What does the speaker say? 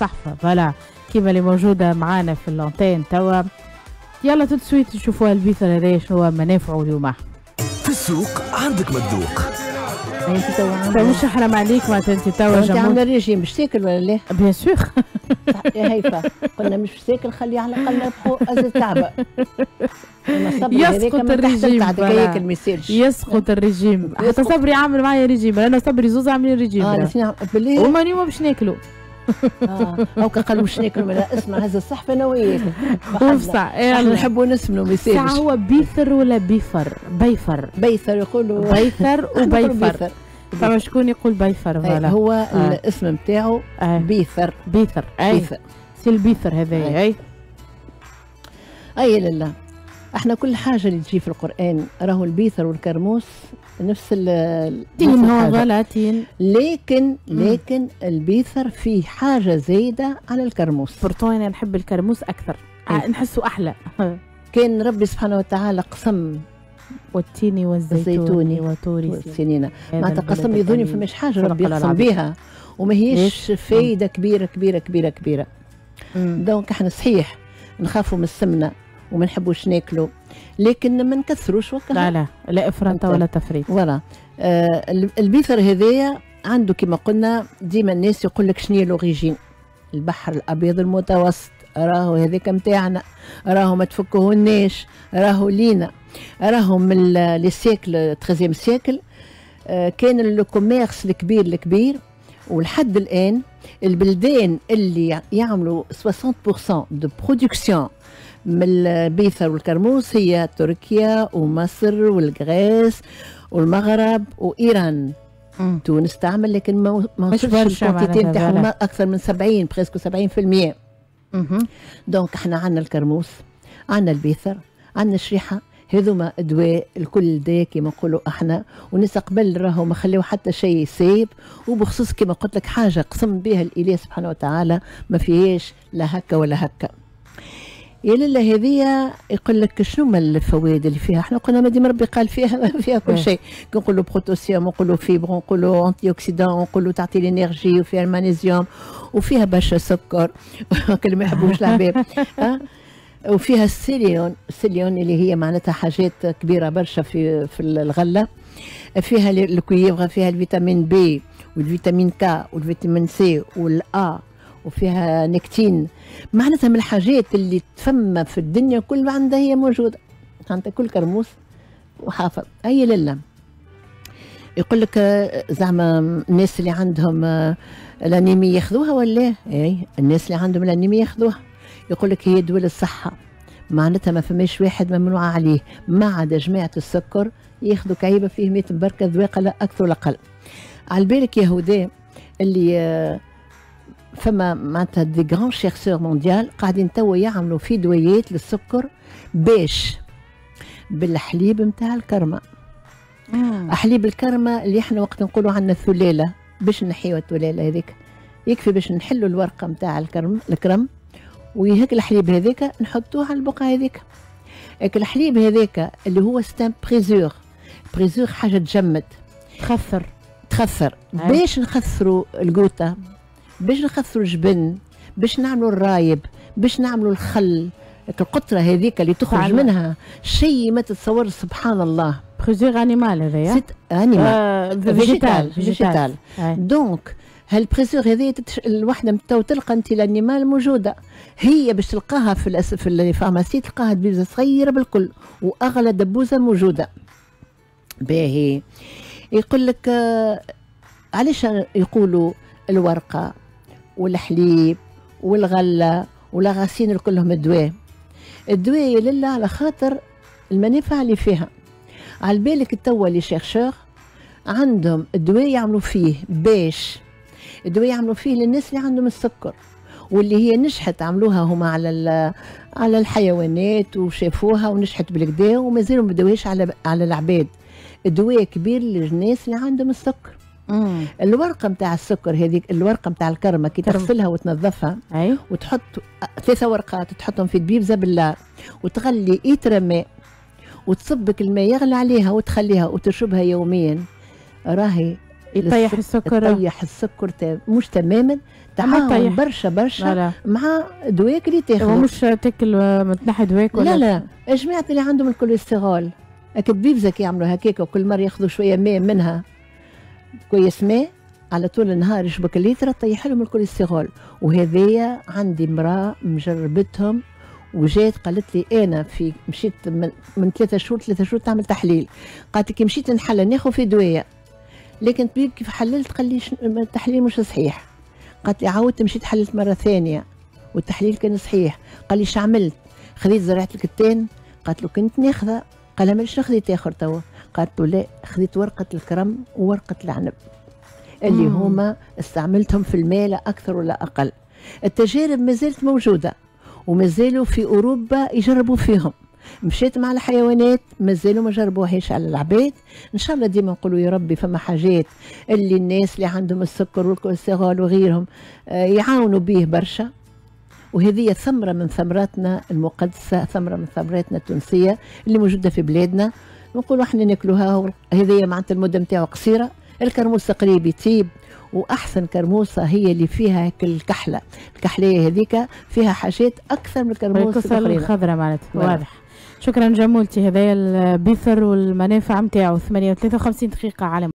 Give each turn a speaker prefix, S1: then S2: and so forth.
S1: صحفة voilà. كيما اللي موجودة معانا في ال antenne توا. يلا tout de suite نشوفوا البيثر هذايا شنو هو منافعه اليوم.
S2: في السوق عندك مدوق
S3: أنت تو
S1: تو مش حرام عليك معناتها أنت توا أنت
S3: عامله ريجيم باش تاكل ولا لا؟
S1: bien sûr.
S3: يا هيفا. قلنا مش باش تاكل خلي على الأقل نربحوا ازل تعبة.
S1: يسقط الرجيم،
S3: ال message
S1: يسقط الرجيم. حتى. صبري عامل معايا ريجيم أنا صبري زوز عاملين ريجيم
S3: آه بالله.
S1: وما اليوم باش ناكلوا.
S3: آه. هاكا قالوا باش ناكل ولا اسمع وياك
S1: وفصع
S3: إحنا
S1: يلا.
S3: نحبوا نسمنوا ما يسالش
S1: هو بيثر ولا بيفر؟ بيفر.
S3: بيثر يقولوا.
S1: بيثر وبيفر. فما شكون يقول بيفر
S3: أي،
S1: voilà؟
S3: هو
S1: آه.
S3: الاسم نتاعو
S1: آه.
S3: بيثر
S1: بيثر أي.
S3: بيثر
S1: سي البيثر هذايا أي.
S3: أي. لا. إحنا كل حاجة اللي تجي في القرآن راهو البيثر والكرموس نفس ال
S1: تين هو
S3: لكن لكن البيثر فيه حاجة زايدة على الكرموس.
S1: pourtant أنا نحب الكرموس أكثر.
S3: إيه.
S1: آه، نحسه أحلى.
S3: كان ربي سبحانه وتعالى قسم
S1: والتين والزيتون
S3: السنين
S1: هذا
S3: معناتها قسم
S1: الأمين.
S3: فماش
S1: حاجة
S3: ربي يقسم. بها وما هيش فايدة كبيرة كبيرة كبيرة. كبيره. donc إحنا صحيح نخافوا من السمنة. وما نحبوش ناكلوا لكن ما نكثروش وكا
S1: لا لا لا
S3: إفراط
S1: ولا تفريط.
S3: voilà. آه ال- البيثر هذايا عنده كما قلنا ديما الناس يقول لك شنو هي l'origine؟ البحر الأبيض المتوسط راهو هذاك متاعنا راهو ما تفكهوناش راهو لينا. راهو من les siècles 13 siècles. آه كان ال commerce الكبير الكبير ولحد الآن البلدان اللي يعملوا 60% de production من البيثر والكرموس هي تركيا ومصر وال Grèce والمغرب وإيران.
S1: مم.
S3: تونس تعمل لكن ما
S1: مش
S3: وصلش
S1: برشا
S3: ال
S1: quantité
S3: نتاعهم أكثر من 70 presque 70%
S1: مهم.
S3: donc إحنا عندنا الكرموس عندنا البيثر عندنا الشريحة. هذوما دواء لكل داء كما نقولوا إحنا. وناس قبل راهو ما خليو حتى شيء يسيب. وبخصوص كما قلت لك حاجة قسم بها الإله سبحانه وتعالى ما فيهاش لا هكا ولا هكا. يا لله هذه يقول لك شنو ما الفوائد اللي فيها؟ إحنا قلنا ما ديما ربي قال فيها فيها كل
S1: إيه.
S3: شيء. نقولوا بروتوسيوم نقولوا fibres نقولوا antioxydants نقولوا تعطي ال énergie وفيها المغنيسيوم وفيها برشا سكر. كل ما يحبوش العباد. ها؟ وفيها ال sélénium ال sélénium اللي هي معناتها حاجات كبيرة برشا في في الغلة. فيها ال- ال cuivre فيها الفيتامين B والفيتامين K والفيتامين C وال A وفيها pectine. معناتها من الحاجات اللي تفهم في الدنيا كل عندها هي موجودة. عندها كل كرموس وحافظ. اي لله. يقول لك زعما الناس اللي عندهم آه، الأنيميا ياخذوها ولا؟ اي الناس اللي عندهم الأنيميا ياخذوها. يقول لك هي دول الصحة. معناتها ما فماش واحد ممنوع عليه. ما عدا جماعة السكر ياخذوا كعيبة فيه 100 بركة ذواقة لا أكثر ولا أقل. على بالك يهودا اللي آه، فما معناتها des grands chercheurs mondial قاعدين توا يعملوا في دويات للسكر باش بالحليب نتاع الكرمة.
S1: مم.
S3: حليب الكرمة اللي إحنا وقت نقولوا عندنا الثلاله باش نحيوا الثلاله هذيك. يكفي باش نحلوا الورقة نتاع الكرم الكرم وهيك الحليب هذاك نحطوه على البقعة هذيك. هيك الحليب هذاك اللي هو c'est un présure présure حاجة تجمد.
S1: تخثر
S3: تخثر
S1: أي.
S3: باش نخثروا القوطة. باش نخثروا الجبن باش نعملوا الرايب باش نعملوا الخل هيك القطرة هذيك اللي تخرج
S1: تعال.
S3: منها. شيء ما تتصور سبحان الله.
S1: بروزيغ انيمال هذايا
S3: سيت انيمال فيجيتال
S1: فيجيتال.
S3: دونك هالبريسور هذه تتش... الوحدة متو تلقى أنت الانيمال موجودة. هي باش تلقاها في الأس... في الفارماسي تلقاها دبوزه صغيرة بالكل واغلى دبوزه موجودة. باهي. يقول لك آه، علاش يقولوا الورقة؟ والحليب والغلة والغاسين كلهم الدواء. الدواء يا لله على خاطر المنافع اللي فيها. على بالك توا لي شيرشور عندهم الدواء يعملوا فيه باش. الدواء يعملوا فيه للناس اللي عندهم السكر واللي هي نجحت عملوها هما على على الحيوانات وشافوها ونجحت بالكدا ومازالوا ما على على العباد. الدواء كبير للناس اللي عندهم السكر.
S1: مم.
S3: الورقة نتاع السكر هذيك الورقة نتاع الكرمة كي. تغسلها وتنظفها
S1: أي.
S3: وتحط ثلاثة ورقات تحطهم في دبيبزة بالله وتغلي إيتر ماء وتصبك الماء يغلي عليها وتخليها وتشربها يوميا. راهي
S1: يطيح السكر.
S3: تطيح السكر مش تماما تعاون. برشا برشا
S1: لا
S3: مع دواك اللي
S1: هو
S3: تاخذه
S1: مش تاكل متنحي دواك ولا؟
S3: لا لا. جماعة اللي عندهم الكوليسترول أكيد بيفزك يعملوا هكاك وكل مرة ياخذوا شوية ماء منها. كويس ماء على طول النهار يشبك الليتر طيح لهم الكوليسترول وهذيا عندي امرأة مجربتهم وجات قالت لي أنا في مشيت من, من ثلاثة شهور ثلاثة شهور تعمل تحليل. قالت كي مشيت نحلل ناخذ في دوايا لكن الطبيب كيف حللت؟ قال لي التحليل مش صحيح. قالت لي عاودت مشيت حللت مرة ثانية والتحليل كان صحيح. قال لي شو عملت؟ خذيت زرعة الكتان؟ قالت له كنت ناخذة. قال لها ماليش خذيت اخر توا. قالت له لا خذيت ورقة الكرم وورقة العنب اللي
S1: مم.
S3: هما استعملتهم في الماء لا أكثر ولا أقل. التجارب ما زالت موجودة وما زالوا في أوروبا يجربوا فيهم. مشيت مع الحيوانات ما زالوا ما جربوهاش على العباد. إن شاء الله ديما نقولوا يا ربي فما حاجات اللي الناس اللي عندهم السكر والكوليسترول وغيرهم آه، يعاونوا به برشا. وهذه ثمرة من ثمراتنا المقدسة ثمرة من ثمراتنا التونسية اللي موجودة في بلادنا. نقولوا إحنا ناكلوها هذه معناتها المدة نتاعو قصيرة. الكرموس قريب يطيب وأحسن كرموسه هي اللي فيها الكحلة. الكحلية هذيك فيها حاجات أكثر من الكرموس
S1: الكسل
S3: الأخرين.
S1: الخضراء معناتها. واضح. شكرا جمولتي هذايا البيثر والمنافع نتاعو 8 53 دقيقة على